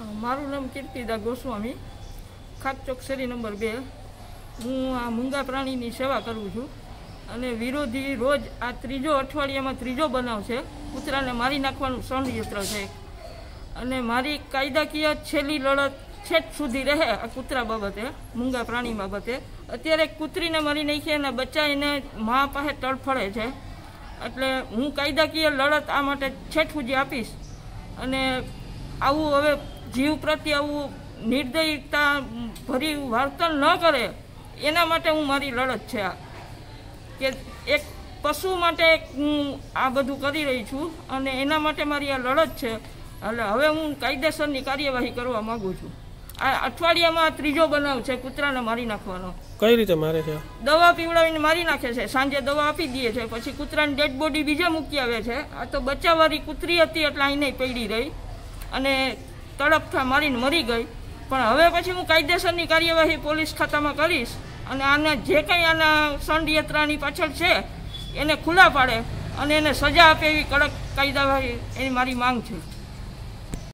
મારું નામ કીર્તિદા ગોસ્વામી ખાકચોક શેરી નંબર બે. હું આ મૂંગા પ્રાણીની સેવા કરું છું અને વિરોધી રોજ આ ત્રીજો અઠવાડિયામાં ત્રીજો બનાવ છે. કૂતરાને મારી નાખવાનું ષણયંત્ર છે. અને મારી કાયદાકીય છેલ્લી લડત છેક સુધી રહે આ કૂતરા બાબતે, મૂંગા પ્રાણી બાબતે. અત્યારે કૂતરીને મારી નાખી અને બચ્ચા એને મા પાસે તડફડે છે. એટલે હું કાયદાકીય લડત આ માટે છેક સુધી આપીશ. અને આવું હવે જીવ પ્રત્યે આવું નિર્દયતા ભરી વર્તન ન કરે એના માટે હું મારી લડત છે આ. કે એક પશુ માટે હું આ બધું કરી રહી છું અને એના માટે મારી આ લડત છે. એટલે હવે હું કાયદેસરની કાર્યવાહી કરવા માગું છું. આ અઠવાડિયામાં ત્રીજો બનાવ છે કૂતરાને મારી નાખવાનો. કઈ રીતે મારે છે? દવા પીવડાવીને મારી નાખે છે. સાંજે દવા આપી દઈએ છે પછી કૂતરાની ડેડ બોડી બીજે મૂકી આવે છે. આ તો બચાવવાળી કૂતરી હતી એટલે અહીં પડી રહી. અને તડપથા મારીને મરી ગઈ. પણ હવે પછી હું કાયદેસરની કાર્યવાહી પોલીસ ખાતામાં કરીશ અને આના જે કંઈ આના ષડયંત્રની પાછળ છે, એને ખુલ્લા પાડે અને એને સજા આપે એવી કડક કાયદાવાહી એની મારી માંગ છે.